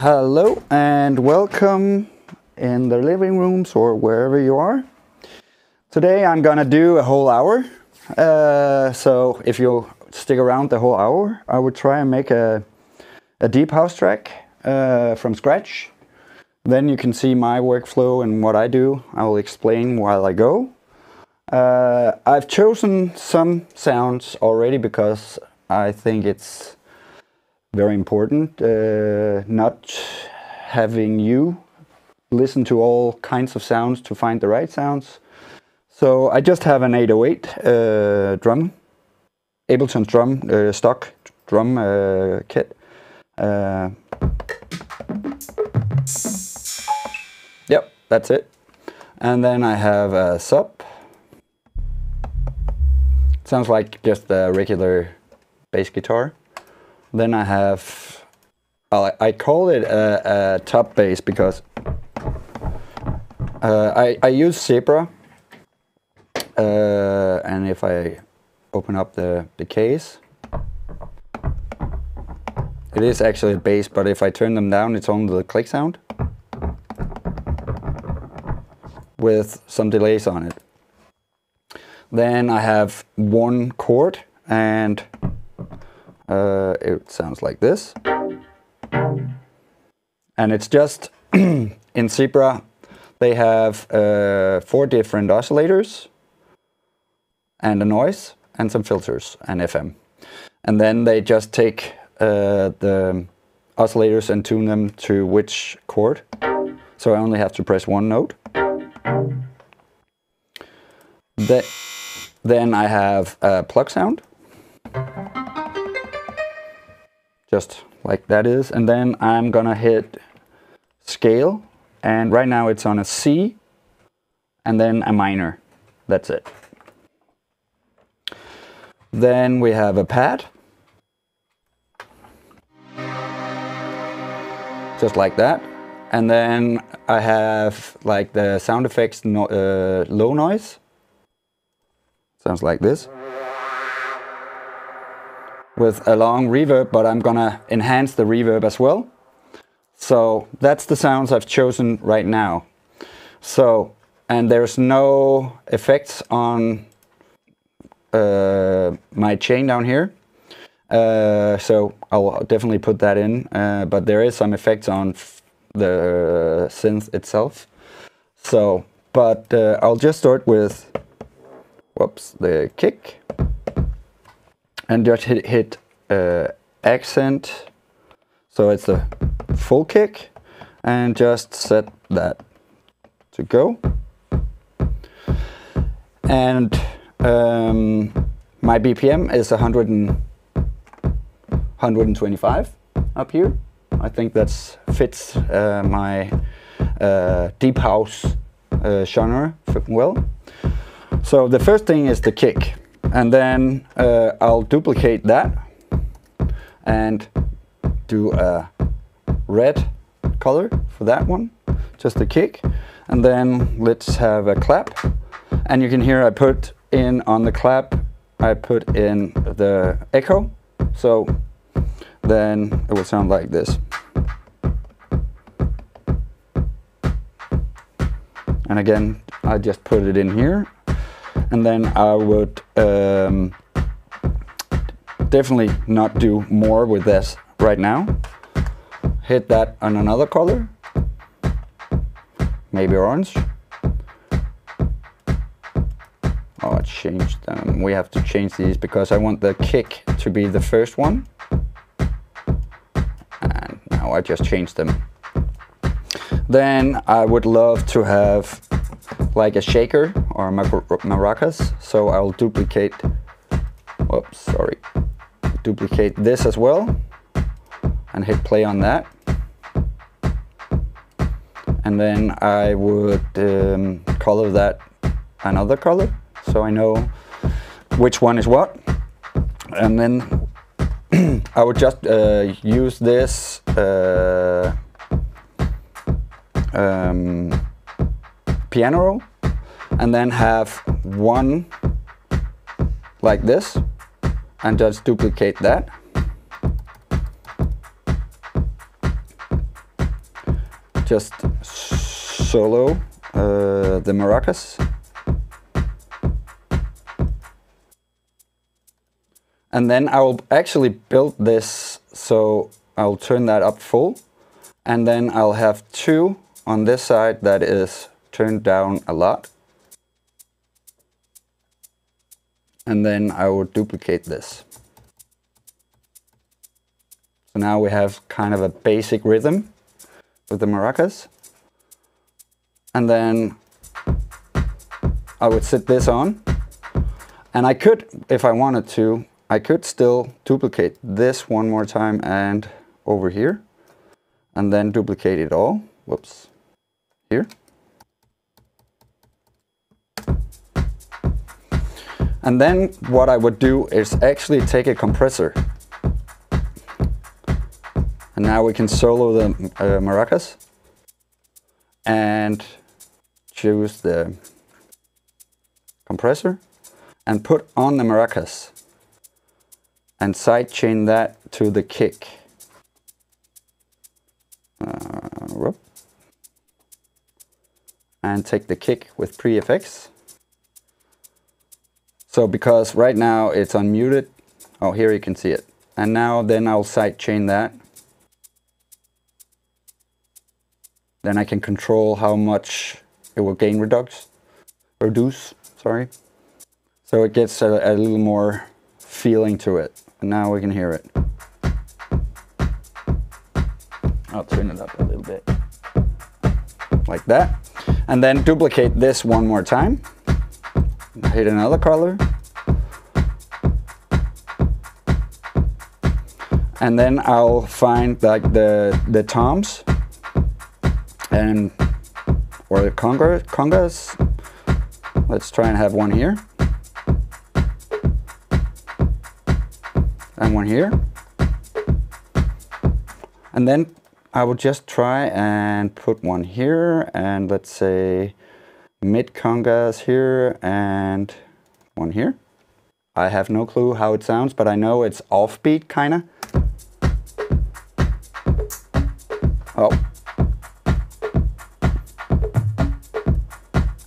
Hello and welcome in the living rooms or wherever you are. Today I'm gonna do a whole hour. Uh, so if you stick around the whole hour, I would try and make a, a deep house track uh, from scratch. Then you can see my workflow and what I do. I will explain while I go. Uh, I've chosen some sounds already because I think it's very important uh, not having you listen to all kinds of sounds to find the right sounds. So I just have an 808 uh, drum, Ableton drum, uh, stock drum uh, kit. Uh, yep, that's it. And then I have a sub. Sounds like just a regular bass guitar. Then I have, I, I call it a, a top bass because uh, I, I use Zebra. Uh, and if I open up the, the case, it is actually a bass, but if I turn them down, it's only the click sound with some delays on it. Then I have one chord and uh, it sounds like this. And it's just in Zebra, they have uh, four different oscillators and a noise and some filters and FM. And then they just take uh, the oscillators and tune them to which chord. So I only have to press one note. The, then I have a plug sound just like that is. And then I'm gonna hit scale. And right now it's on a C and then a minor. That's it. Then we have a pad. Just like that. And then I have like the sound effects no, uh, low noise. Sounds like this with a long reverb, but I'm gonna enhance the reverb as well. So that's the sounds I've chosen right now. So, and there's no effects on uh, my chain down here. Uh, so I'll definitely put that in, uh, but there is some effects on the synth itself. So, but uh, I'll just start with, whoops, the kick and just hit, hit uh, accent. So it's the full kick. And just set that to go. And um, my BPM is 100 and 125 up here. I think that fits uh, my uh, deep house uh, genre well. So the first thing is the kick and then uh, I'll duplicate that and do a red color for that one, just a kick. And then let's have a clap. And you can hear I put in on the clap, I put in the echo. So then it will sound like this. And again, I just put it in here and then I would um, definitely not do more with this right now. Hit that on another color, maybe orange. Oh, I changed them. We have to change these because I want the kick to be the first one. And now I just changed them. Then I would love to have like a shaker or maracas. So I'll duplicate, whoops, sorry, duplicate this as well and hit play on that. And then I would um, color that another color so I know which one is what. And then I would just uh, use this uh, um, piano roll and then have one like this and just duplicate that just solo uh, the maracas. And then I will actually build this so I'll turn that up full and then I'll have two on this side that is turned down a lot. And then I will duplicate this. So now we have kind of a basic rhythm with the maracas. And then I would sit this on. And I could, if I wanted to, I could still duplicate this one more time and over here. And then duplicate it all. Whoops. Here. And then what I would do is actually take a compressor. And now we can solo the uh, maracas and choose the compressor and put on the maracas and sidechain that to the kick. Uh, and take the kick with pre-effects. So because right now it's unmuted, oh here you can see it. And now then I'll sidechain that. Then I can control how much it will gain reduce, reduce, sorry. So it gets a, a little more feeling to it. And now we can hear it. I'll turn it up a little bit. Like that. And then duplicate this one more time. Hit another color. And then I'll find like the, the toms and or the conga, congas. Let's try and have one here. and one here. And then I will just try and put one here and let's say mid congas here and one here. I have no clue how it sounds, but I know it's offbeat kinda. Oh.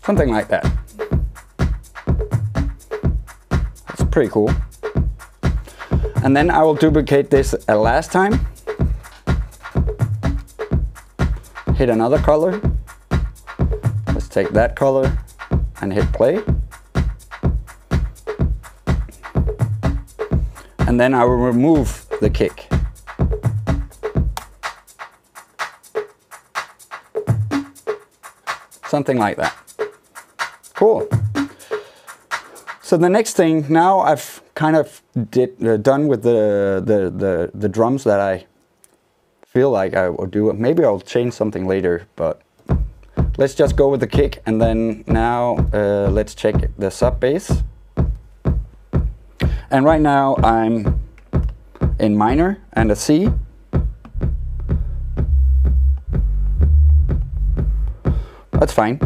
Something like that. It's pretty cool. And then I will duplicate this a last time. Hit another color. Take that color and hit play. And then I will remove the kick. Something like that. Cool. So the next thing, now I've kind of did uh, done with the, the, the, the drums that I feel like I will do. Maybe I'll change something later, but let's just go with the kick and then now uh, let's check the sub bass. And right now I'm in minor and a C. That's fine.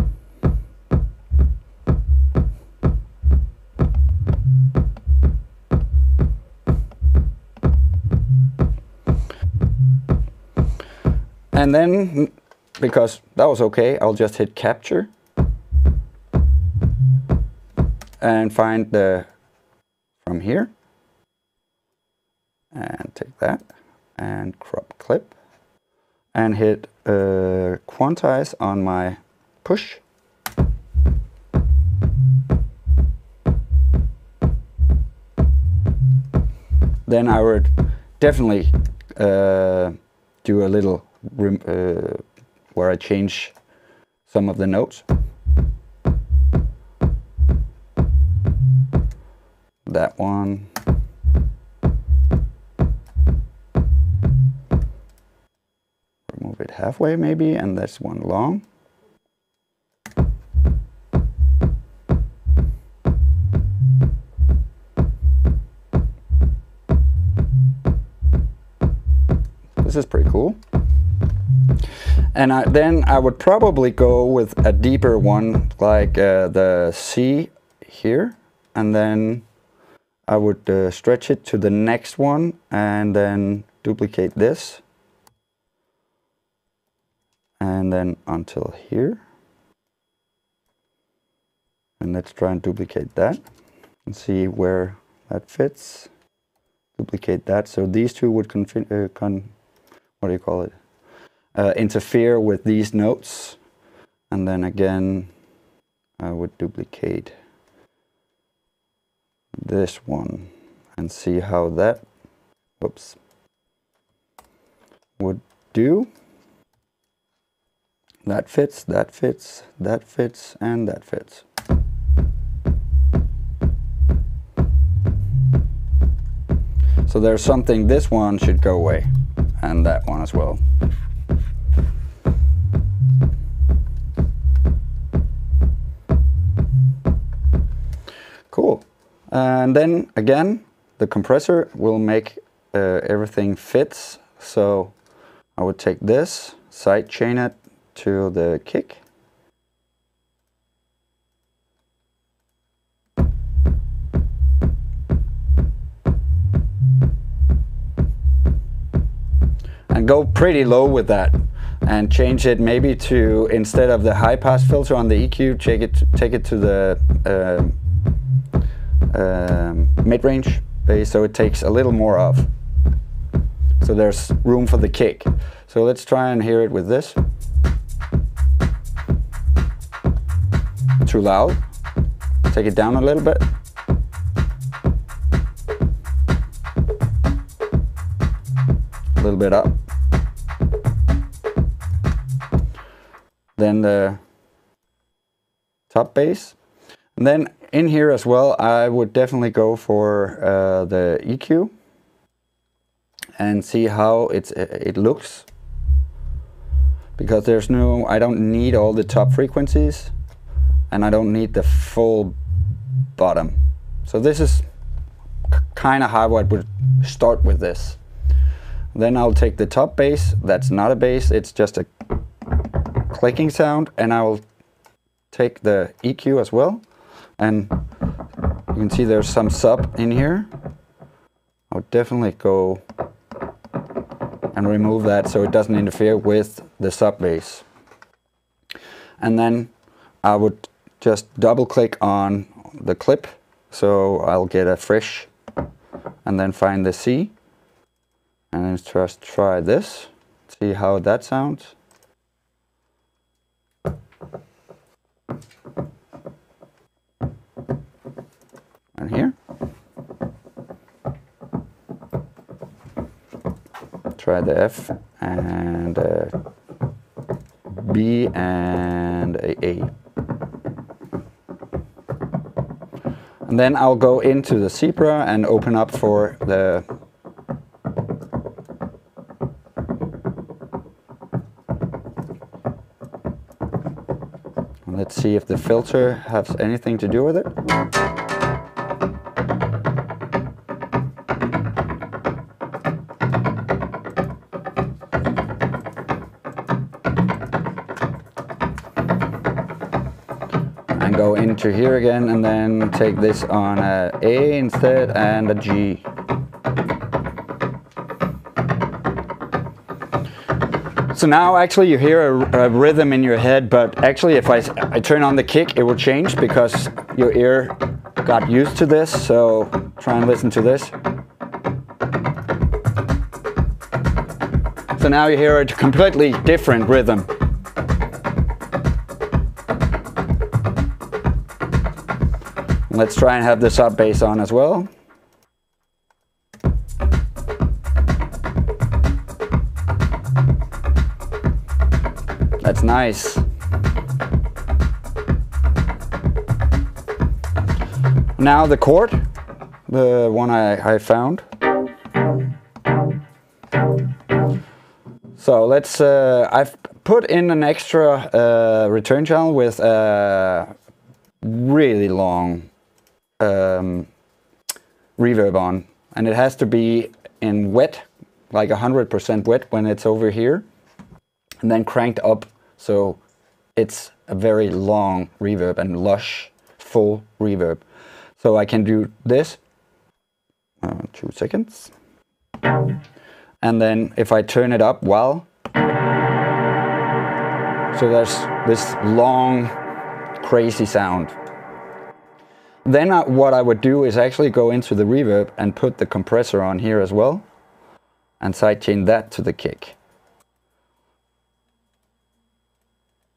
And then, because that was okay, I'll just hit capture and find the from here and take that and crop clip and hit uh, quantize on my push. Then I would definitely uh, do a little uh, where I change some of the notes. That one. Remove it halfway maybe, and this one long. This is pretty cool. And I, then I would probably go with a deeper one like uh, the C here. And then I would uh, stretch it to the next one and then duplicate this. and then until here. And let's try and duplicate that and see where that fits. Duplicate that. So these two would uh, con what do you call it? Uh, interfere with these notes. And then again, I would duplicate this one and see how that, whoops, would do. That fits, that fits, that fits, and that fits. So there's something, this one should go away, and that one as well. And then again, the compressor will make uh, everything fits. So I would take this, side chain it to the kick. And go pretty low with that and change it maybe to, instead of the high pass filter on the EQ, take it, take it to the uh, uh, mid-range bass so it takes a little more off. So there's room for the kick. So let's try and hear it with this. too loud. Take it down a little bit. A little bit up. Then the top bass. And then in here as well, I would definitely go for uh, the EQ and see how it's, it looks. Because there's no, I don't need all the top frequencies and I don't need the full bottom. So this is kind of how I would start with this. Then I'll take the top bass, that's not a bass, it's just a clicking sound, and I will take the EQ as well. And you can see there's some sub in here. I'll definitely go and remove that so it doesn't interfere with the sub bass. And then I would just double click on the clip so I'll get a fresh and then find the C and then just try this see how that sounds try the F and a B and a A And then I'll go into the zebra and open up for the Let's see if the filter has anything to do with it. Go into here again and then take this on a A instead and a G. So now actually you hear a, a, rhythm in your head, but actually if I, I turn on the kick, it will change because your ear got used to this. So try and listen to this. So now you hear a completely different rhythm. Let's try and have the sub bass on as well. That's nice. Now the chord, the one I, I found. So let's, uh, I've put in an extra uh, return channel with a really long um, reverb on. And it has to be in wet like 100% wet when it's over here and then cranked up. So it's a very long reverb and lush full reverb. So I can do this uh, two seconds. And then if I turn it up well So there's this long, crazy sound. Then I, what I would do is actually go into the reverb and put the compressor on here as well and sidechain that to the kick.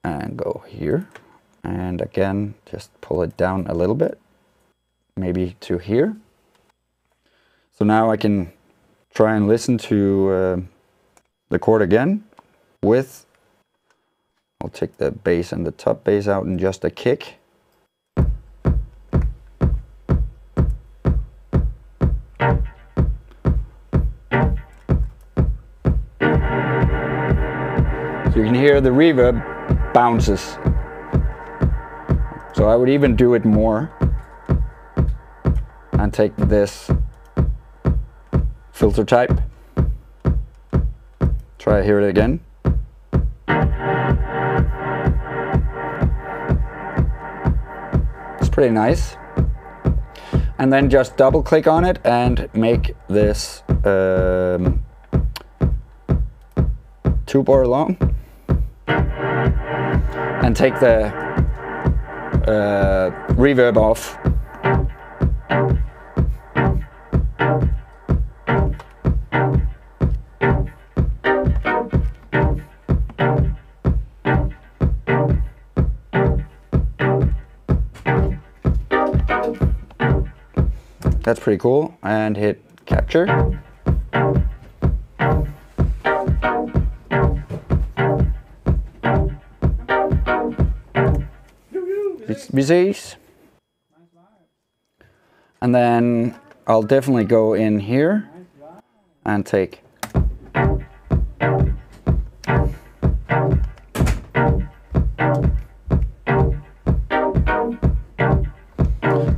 And go here. And again, just pull it down a little bit, maybe to here. So now I can try and listen to uh, the chord again with, I'll take the bass and the top bass out and just a kick. Hear the reverb bounces. So I would even do it more and take this filter type. Try to hear it again. It's pretty nice. And then just double click on it and make this um, two bar long and take the uh, reverb off. That's pretty cool. And hit capture. VCs. And then I'll definitely go in here and take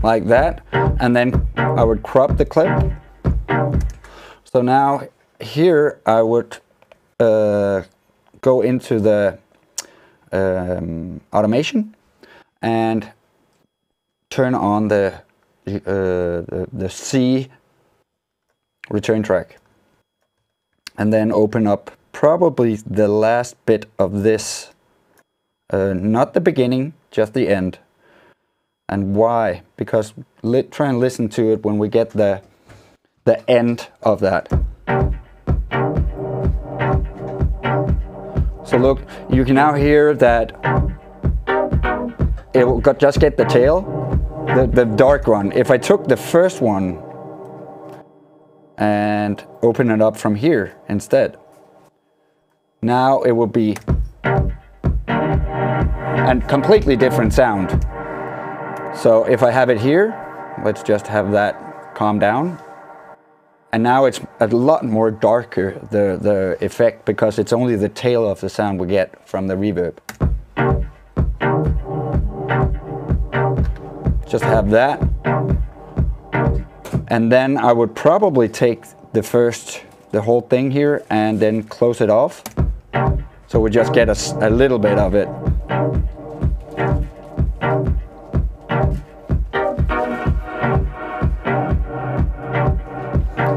like that. And then I would crop the clip. So now here I would uh, go into the um, automation and turn on the, uh, the, the C return track. And then open up probably the last bit of this, uh, not the beginning, just the end. And why? Because let try and listen to it when we get the, the end of that. So look, you can now hear that it will just get the tail, the, the dark one. If I took the first one and open it up from here instead, now it will be a completely different sound. So if I have it here, let's just have that calm down. And now it's a lot more darker, the, the effect, because it's only the tail of the sound we get from the reverb. Just have that. And then I would probably take the first, the whole thing here and then close it off. So we just get a, a little bit of it.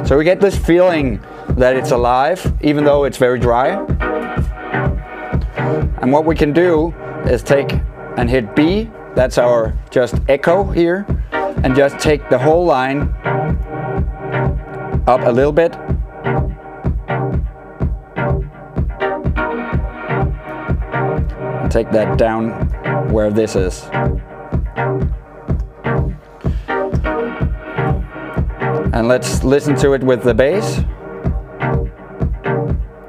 So we get this feeling that it's alive, even though it's very dry. And what we can do is take and hit B that's our just echo here. And just take the whole line up a little bit. Take that down where this is. And let's listen to it with the bass.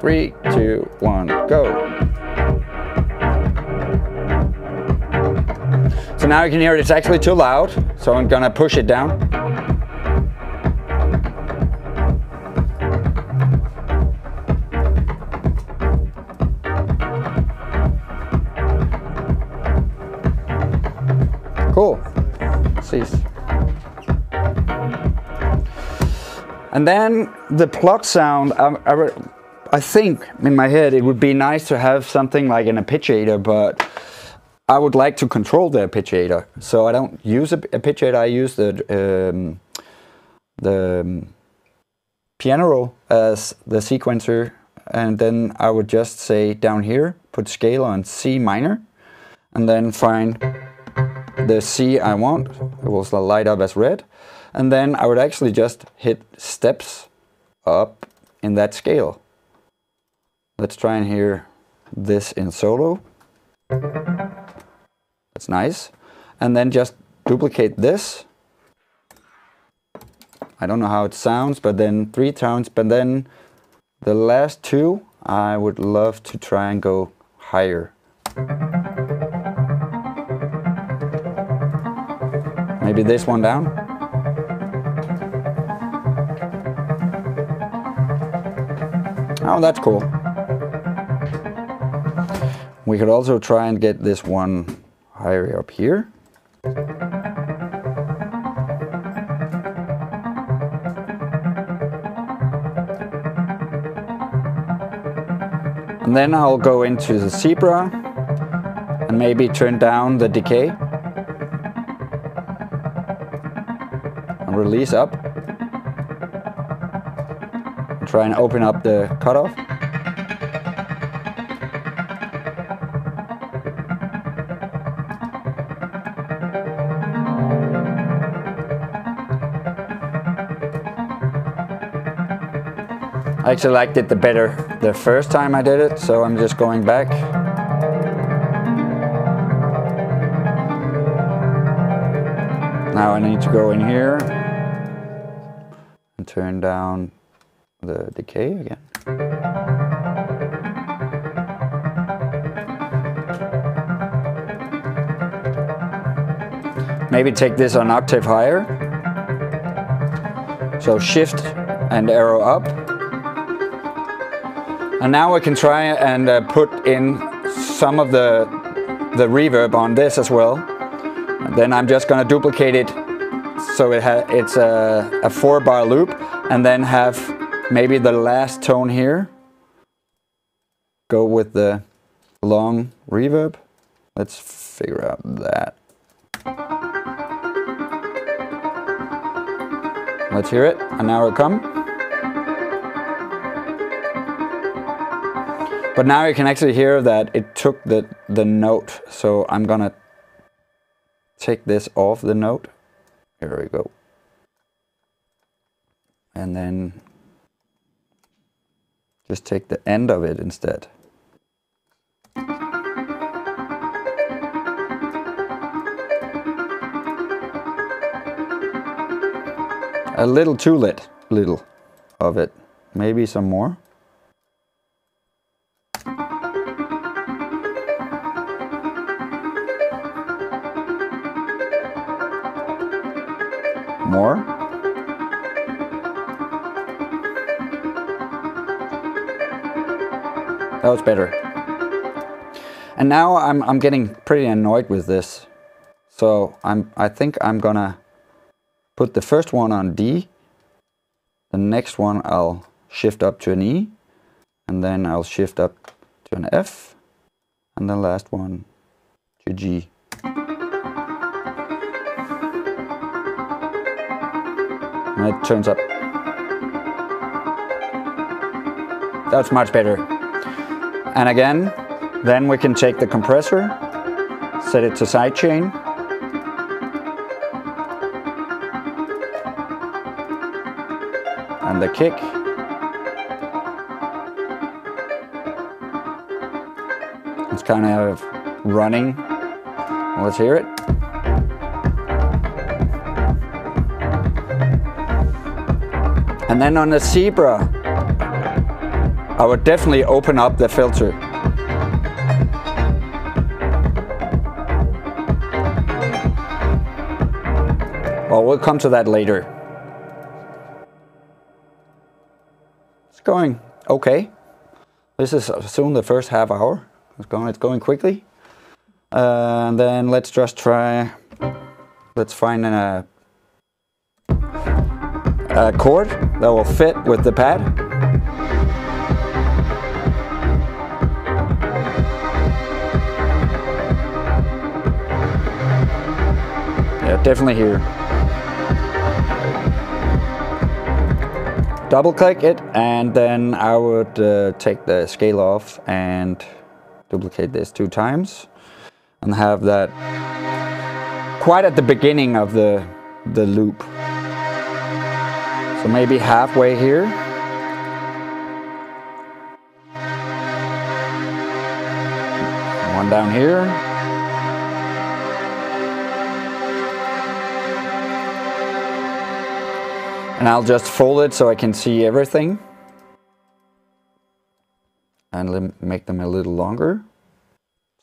Three, two, one, go. Now you can hear it, it's actually too loud, so I'm gonna push it down. Cool. Cease. And then the plug sound, um, I, I, I think in my head it would be nice to have something like an arpeggiator, but I would like to control the arpeggiator. So I don't use a arpeggiator, I use the, um, the um, piano roll as the sequencer and then I would just say down here, put scale on C minor, and then find the C I want. It will light up as red. And then I would actually just hit steps up in that scale. Let's try and hear this in solo. That's nice. And then just duplicate this. I don't know how it sounds, but then three tones, but then the last two, I would love to try and go higher. Maybe this one down. Oh, that's cool. We could also try and get this one higher up here. And then I'll go into the zebra and maybe turn down the decay. And release up. And try and open up the cutoff. I actually liked it the better the first time I did it, so I'm just going back. Now I need to go in here and turn down the decay again. Maybe take this an octave higher. So shift and arrow up. And now I can try and uh, put in some of the, the reverb on this as well. And then I'm just going to duplicate it so it it's a, a four bar loop and then have maybe the last tone here go with the long reverb. Let's figure out that. Let's hear it, and now it come. But now you can actually hear that it took the, the note. So I'm gonna take this off the note. Here we go. And then just take the end of it instead. A little too lit, little of it. Maybe some more. More. That was better. And now I'm, I'm getting pretty annoyed with this. So I'm, I think I'm gonna put the first one on D. The next one I'll shift up to an E. And then I'll shift up to an F. And the last one to G. and it turns up. That's much better. And again, then we can take the compressor, set it to sidechain, and the kick. It's kind of running. Let's hear it. And then on the Zebra, I would definitely open up the filter. Well, we'll come to that later. It's going okay. This is soon the first half hour. It's going, it's going quickly. Uh, and then let's just try, let's find a uh, chord that will fit with the pad. Yeah, definitely here. double click it and then I would uh, take the scale off and duplicate this two times and have that quite at the beginning of the, the loop. So maybe halfway here. One down here. And I'll just fold it so I can see everything. And make them a little longer.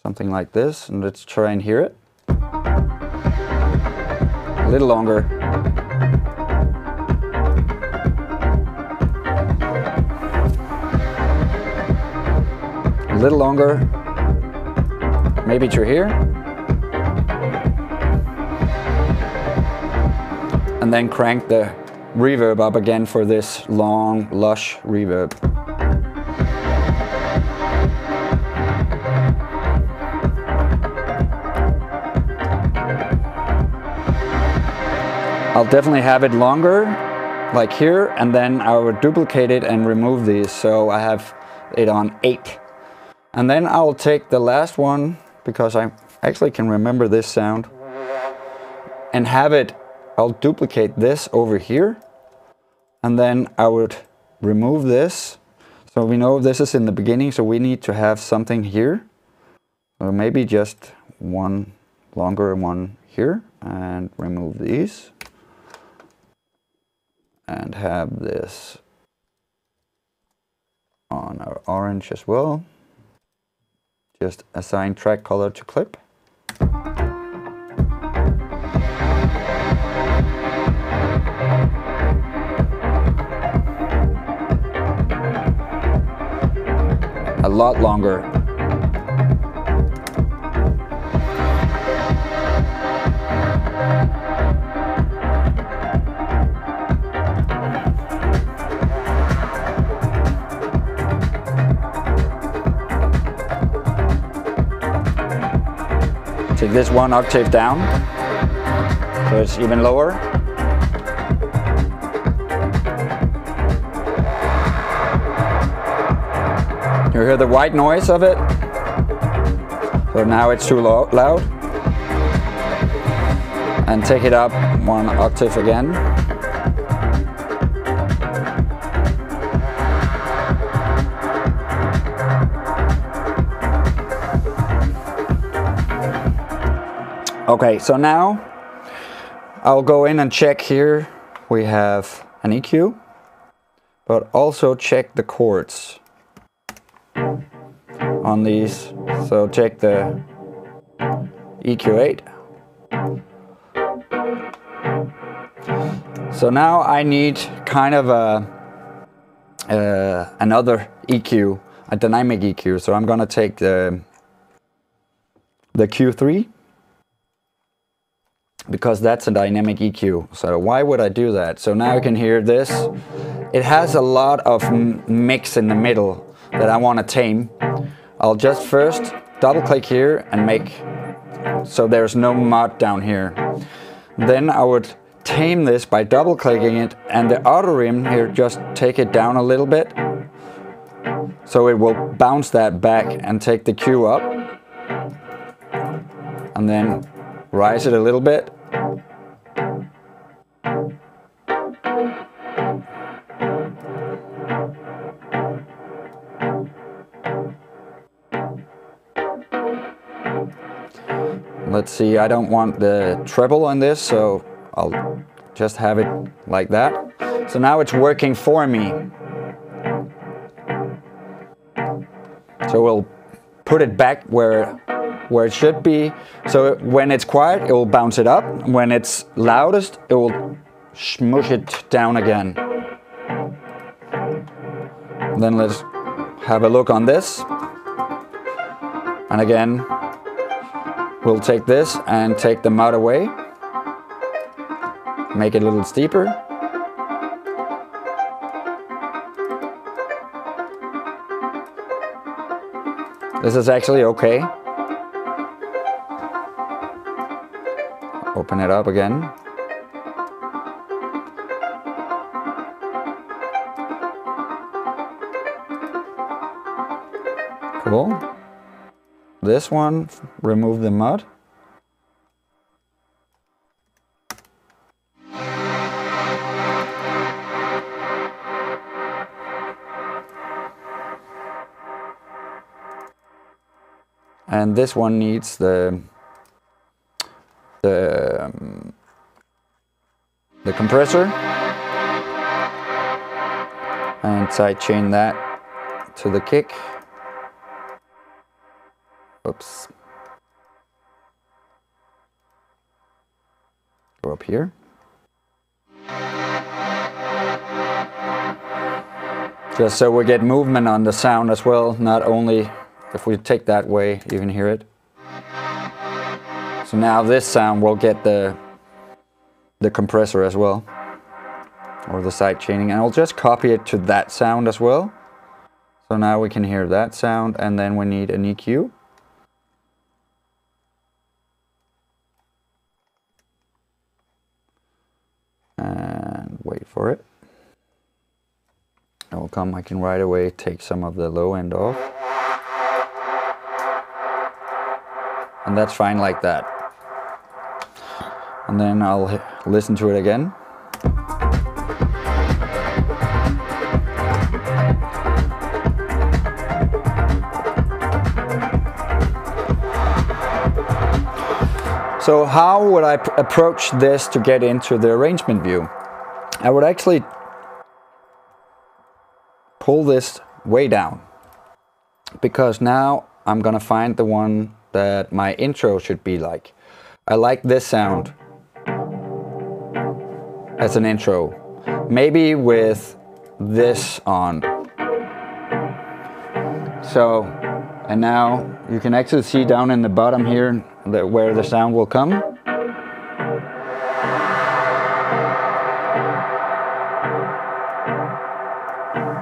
Something like this. And let's try and hear it. A little longer. A little longer. Maybe to here. And then crank the reverb up again for this long, lush reverb. I'll definitely have it longer, like here, and then I would duplicate it and remove these, so I have it on 8. And then I'll take the last one, because I actually can remember this sound, and have it, I'll duplicate this over here, and then I would remove this. So we know this is in the beginning, so we need to have something here. Or maybe just one longer one here and remove these. And have this on our orange as well. Just assign track color to clip. a lot longer. Take this one octave down, so it's even lower. You hear the white noise of it? So now it's too loud. And take it up one octave again. Okay, so now I'll go in and check here. We have an EQ, but also check the chords on these. So check the EQ8. So now I need kind of a uh, another EQ, a dynamic EQ. So I'm gonna take the the Q3 because that's a dynamic EQ. So why would I do that? So now you can hear this. It has a lot of mix in the middle that I want to tame. I'll just first double click here and make so there's no mud down here. Then I would tame this by double clicking it and the outer rim here just take it down a little bit so it will bounce that back and take the Q up and then rise it a little bit Let's see, I don't want the treble on this, so I'll just have it like that. So now it's working for me. So we'll put it back where where it should be. So when it's quiet, it will bounce it up. When it's loudest, it will smush it down again. Then let's have a look on this. And again, We'll take this and take the mud away. Make it a little steeper. This is actually okay. Open it up again. Cool. This one, remove the mud. and this one needs the the the compressor and side chain that to the kick. Oops. Go up here. Just so we get movement on the sound as well, not only if we take that way, you can hear it. So now this sound will get the the compressor as well, or the side chaining, and I'll just copy it to that sound as well. So now we can hear that sound, and then we need an EQ. And wait for it. It will come, I can right away take some of the low end off. And that's fine like that. And then I'll listen to it again. So how would I approach this to get into the arrangement view? I would actually pull this way down because now I'm gonna find the one that my intro should be like. I like this sound as an intro. Maybe with this on. So, and now you can actually see down in the bottom here that where the sound will come.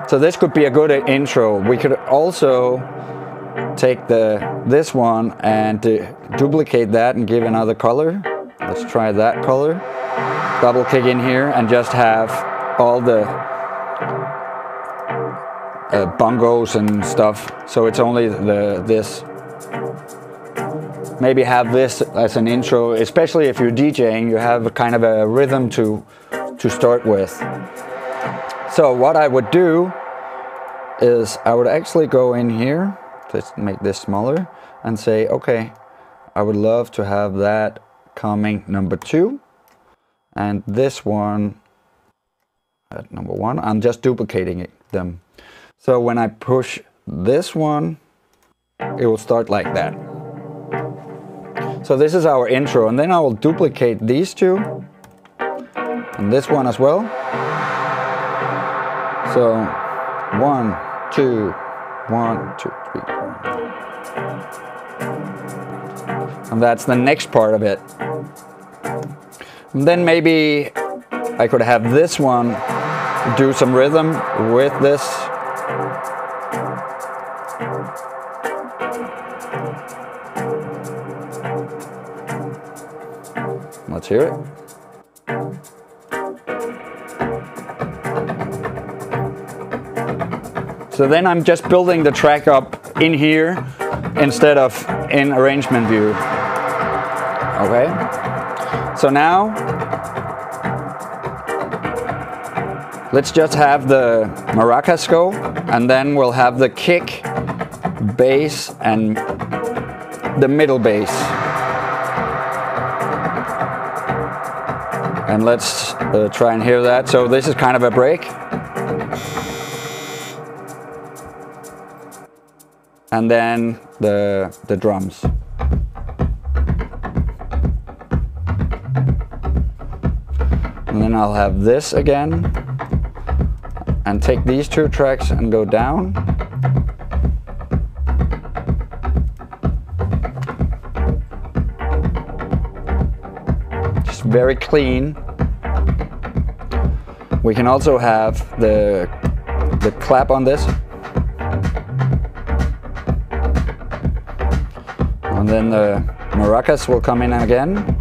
So this could be a good intro. We could also take the this one and uh, duplicate that and give another color. Let's try that color. Double kick in here and just have all the uh, bongos and stuff. So it's only the this maybe have this as an intro, especially if you're DJing, you have kind of a rhythm to, to start with. So what I would do is I would actually go in here, let's make this smaller, and say, okay, I would love to have that coming number two, and this one at number one. I'm just duplicating it, them. So when I push this one, it will start like that. So this is our intro and then I will duplicate these two and this one as well. So one, two, one, two, three, four. And that's the next part of it. Then maybe I could have this one do some rhythm with this Let's hear it. So then I'm just building the track up in here instead of in arrangement view. Okay? So now, let's just have the maracas go, and then we'll have the kick, bass, and the middle bass. And let's uh, try and hear that. So this is kind of a break. And then the, the drums. Then I'll have this again. And take these two tracks and go down. Just very clean. We can also have the, the clap on this. And then the maracas will come in again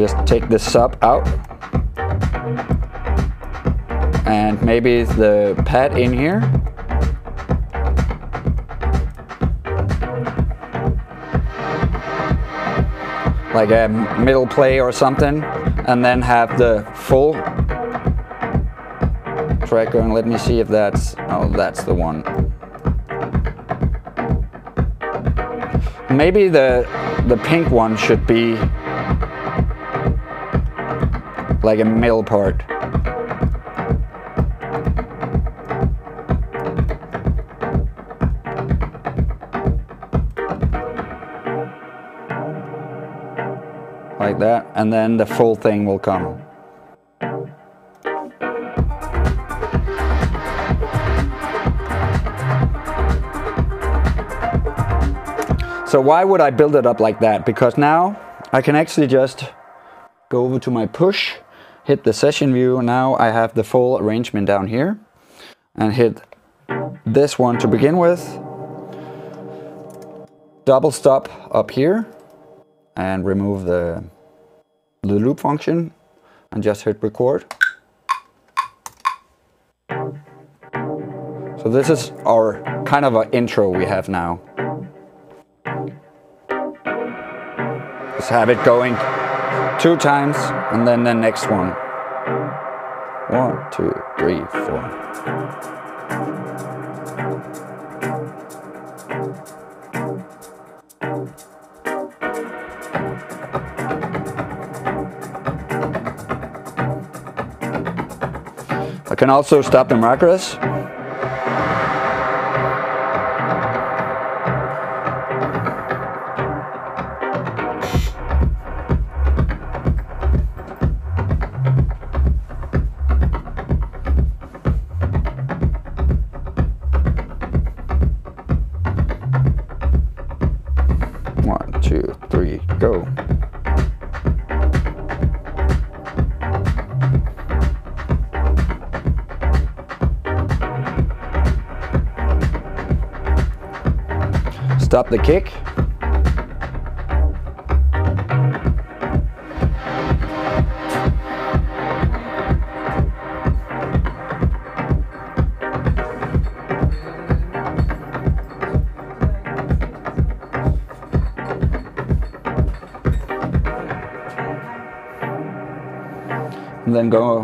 just take the sub out. And maybe the pad in here. Like a middle play or something. And then have the full track going. Let me see if that's oh that's the one. Maybe the the pink one should be like a middle part. like that and then the full thing will come. So why would I build it up like that? Because now I can actually just go over to my push, hit the session view. Now I have the full arrangement down here and hit this one to begin with. Double stop up here and remove the, the loop function and just hit record. So this is our kind of an intro we have now. Just have it going two times and then the next one. One, two, three, four. I can also stop the markers. The kick. And then go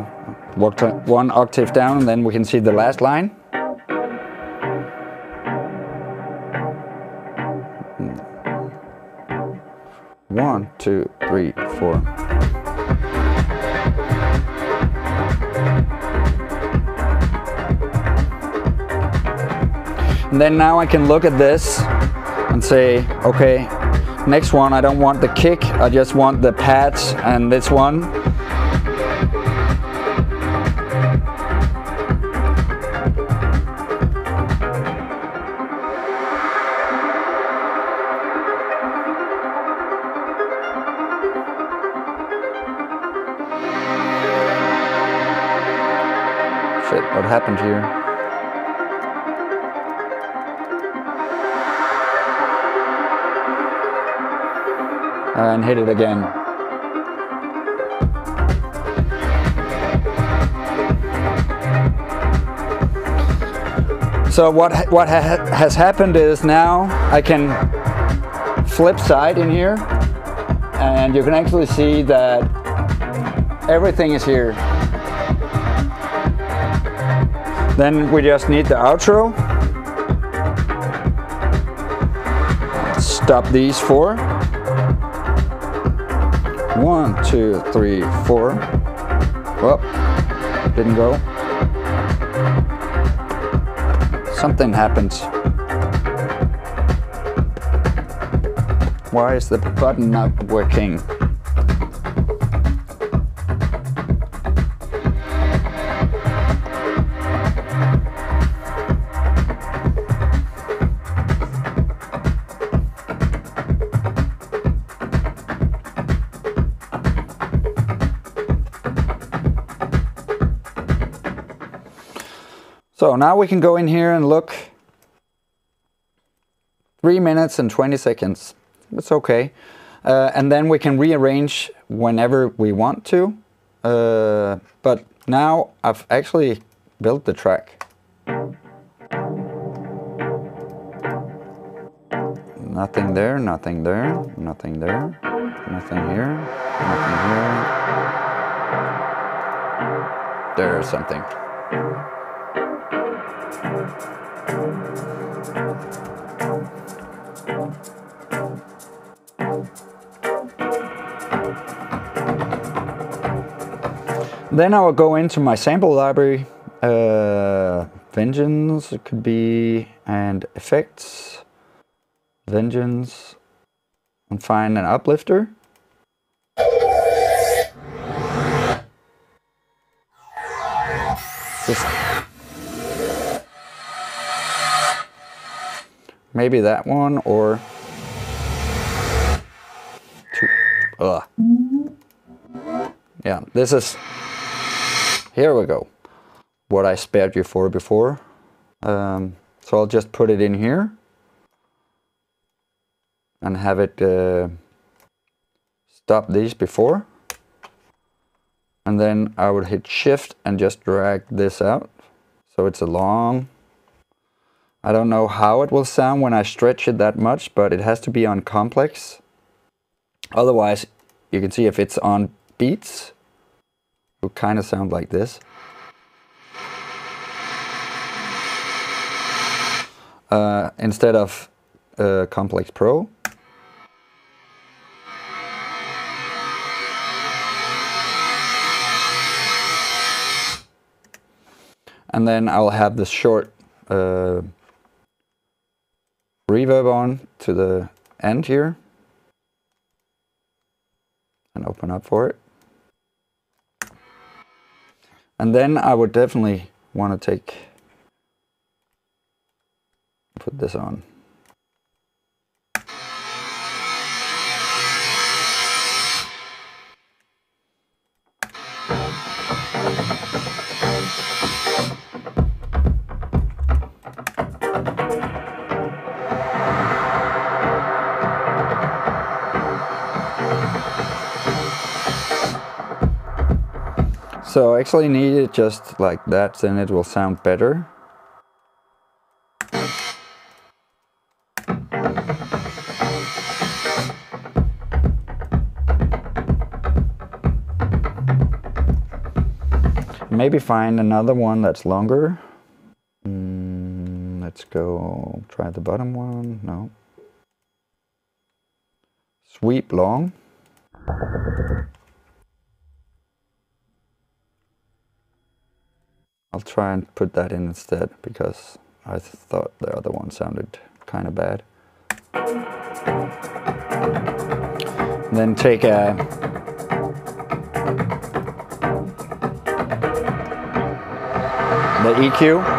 one octave down and then we can see the last line. One, two, three, four. And then now I can look at this and say, okay, next one, I don't want the kick, I just want the pads and this one. Happened here? And hit it again. So what what ha has happened is now I can flip side in here and you can actually see that everything is here. Then we just need the outro. Stop these four. One, two, three, four. Well, didn't go. Something happens. Why is the button not working? So now we can go in here and look. Three minutes and 20 seconds. That's okay. Uh, and then we can rearrange whenever we want to. Uh, but now I've actually built the track. Nothing there, nothing there, nothing there. Nothing here. Nothing here. There's something. Then I will go into my sample library. Uh, vengeance, it could be, and effects. Vengeance. And find an uplifter. Just maybe that one or two. Ugh. Yeah, this is. Here we go. What I spared you for before. Um, so I'll just put it in here and have it uh, stop these before. And then I would hit shift and just drag this out. So it's a long, I don't know how it will sound when I stretch it that much, but it has to be on complex. Otherwise, you can see if it's on beats, will kind of sound like this. Uh, instead of uh, Complex Pro. and then I'll have the short uh, reverb on to the end here and open up for it. And then I would definitely want to take, put this on. So I actually need it just like that, then it will sound better. Maybe find another one that's longer. Mm, let's go try the bottom one. No. Sweep long. I'll try and put that in instead because I thought the other one sounded kind of bad. then take a the EQ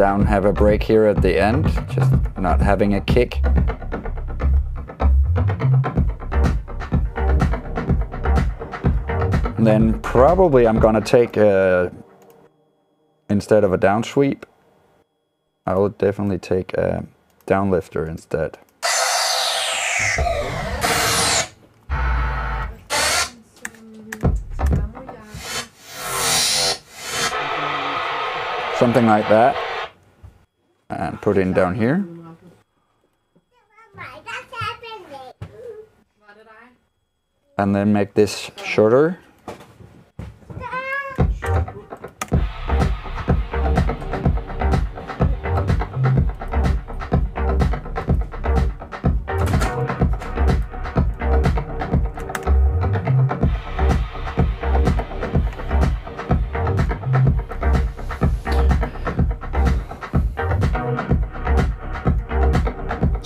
down, have a break here at the end, just not having a kick. And then probably I'm gonna take a, instead of a down sweep, I will definitely take a down lifter instead. Something like that and put it down here. And then make this shorter.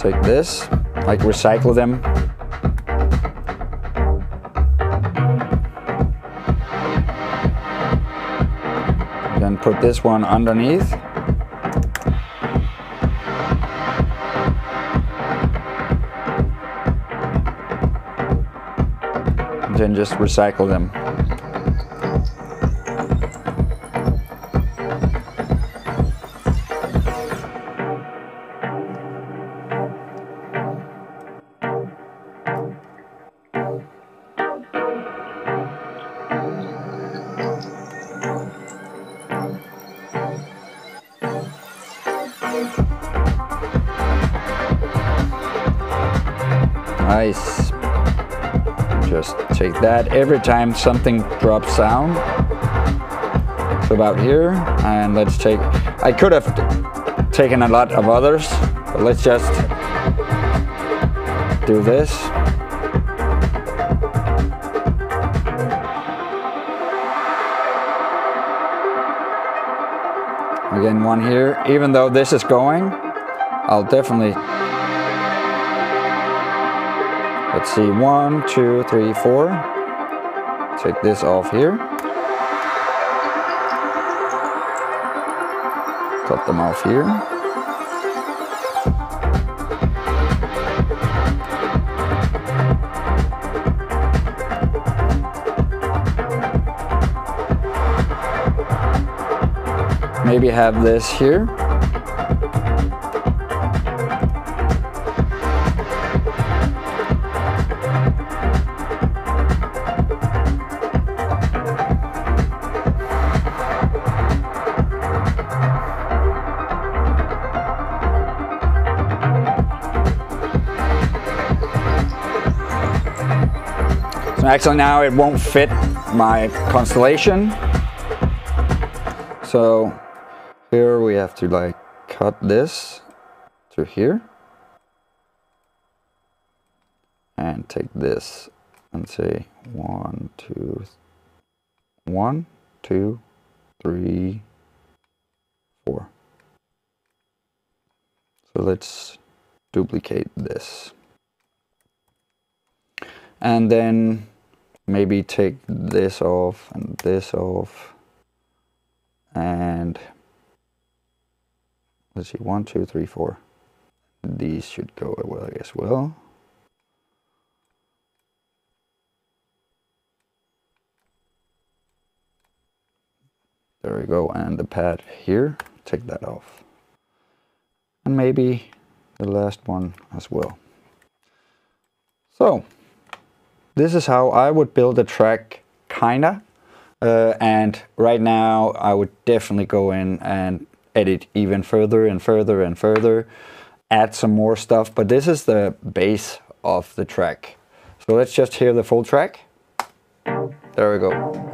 Take this, like recycle them. Then put this one underneath. Then just recycle them. That every time something drops down. About here, and let's take, I could have taken a lot of others, but let's just do this. Again, one here. Even though this is going, I'll definitely Let's see, one, two, three, four. Take this off here. Cut them off here. Maybe have this here. Actually now it won't fit my constellation. So here we have to like cut this to here. And take this and say one, two, one, two, three, four. So let's duplicate this. And then maybe take this off and this off. And let's see one two three four. These should go away as well. There we go. And the pad here take that off. And maybe the last one as well. So this is how I would build a track, kinda. Uh, and right now I would definitely go in and edit even further and further and further, add some more stuff. But this is the base of the track. So let's just hear the full track. There we go.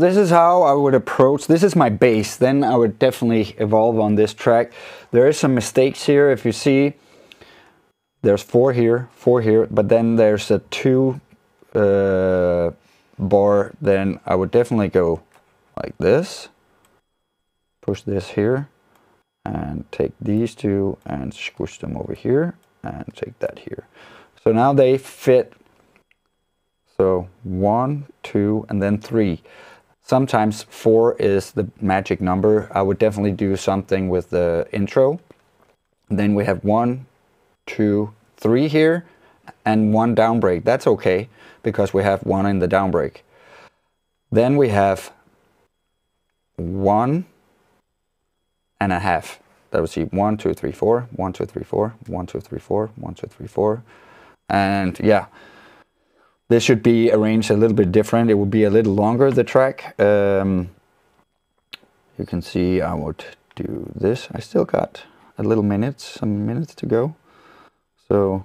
This is how I would approach, this is my base, then I would definitely evolve on this track. There is some mistakes here, if you see, there's four here, four here, but then there's a two uh, bar, then I would definitely go like this, push this here, and take these two and squish them over here, and take that here. So now they fit, so one, two, and then three. Sometimes four is the magic number. I would definitely do something with the intro. Then we have one, two, three here, and one down break. That's okay, because we have one in the down break. Then we have one and a half. That would see one, two, three, four, one, two, three, four, one, two, three, four, one, two, three, four. And yeah, this should be arranged a little bit different. It would be a little longer, the track. Um, you can see I would do this. I still got a little minutes, some minutes to go. So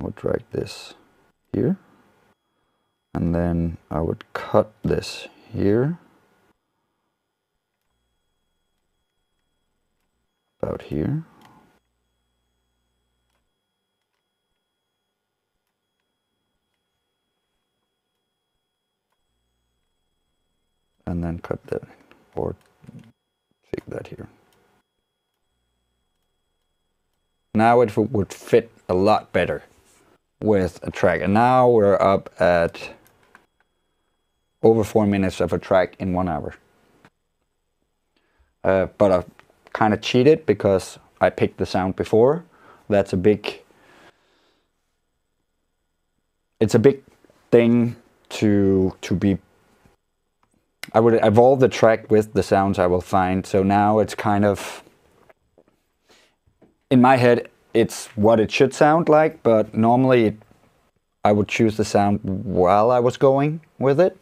I would drag this here. And then I would cut this here. About here. And then cut that or take that here. Now it would fit a lot better with a track. And now we're up at over four minutes of a track in one hour. Uh, but I kind of cheated because I picked the sound before. That's a big, it's a big thing to to be I would evolve the track with the sounds I will find. So now it's kind of, in my head, it's what it should sound like, but normally I would choose the sound while I was going with it.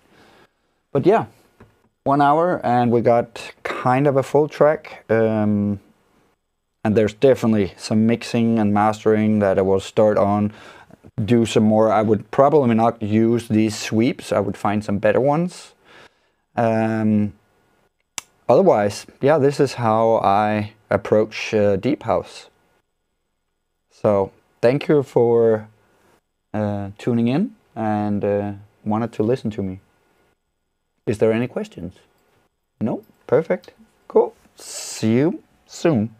But yeah, one hour and we got kind of a full track. Um, and there's definitely some mixing and mastering that I will start on, do some more. I would probably not use these sweeps. I would find some better ones. Um, otherwise, yeah, this is how I approach uh, Deep House. So thank you for uh, tuning in and uh, wanted to listen to me. Is there any questions? No? Perfect. Cool. See you soon.